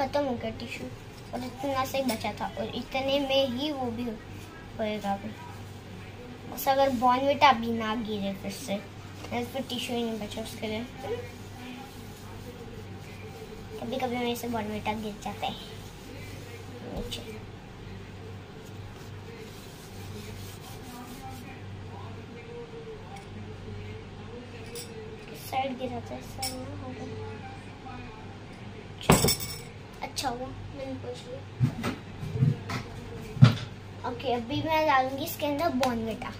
खत्म हो गया टिश्यू। और इतना से बचा था। और इतने में ही वो भी होएगा बस अगर बॉर्नविटा अभी ना गिरे फिर से। फिर टिश्यू ही नहीं बचा उसके लिए। कभी कभी मेरे से बॉर्नविटा गिर जाता है। नीचे। साइड गिराता है साइड ना हो गया अच्छा हुआ मैंने पूछ लिया। ओके अभी मैं डालूँगी इसके अंदर बॉर्नविटा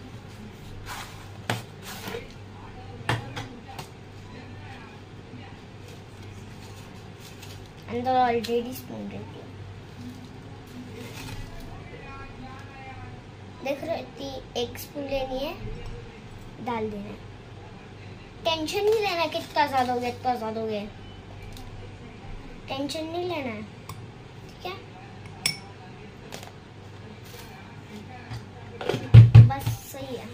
अंदर ऑलरेडी स्पून रहती है देख रहे इतनी एक स्पून लेनी है, डाल देना। टेंशन नहीं लेना कितना ज़्यादा हो गया, इतना ज़्यादा हो गया। टेंशन नहीं लेना है, ठीक है? बस सही है।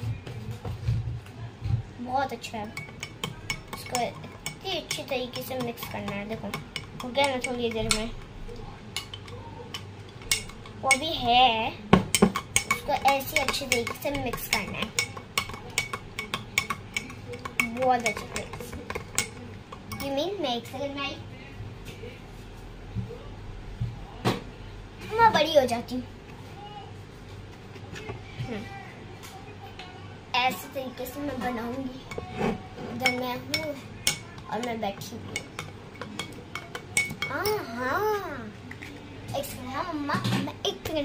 बहुत अच्छा है। इसको इतनी अच्छी तरीके से मिक्स करना है, देखो। हो गया ना थोड़ी देर में। वो भी है। उसको ऐसी अच्छी तरीके से मिक्स करना है। बहुत अच्छी तरीके से यू मीन मैं एक मैं बड़ी हो जाती हूँ। हम्म। ऐसे तरीके से मैं बनाऊँगी। इधर मैं हूँ और मैं बैठी हूँ हाँ हाँ एक सेकंड हाँ मम्मा मैं एक सेकंड